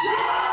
Viva!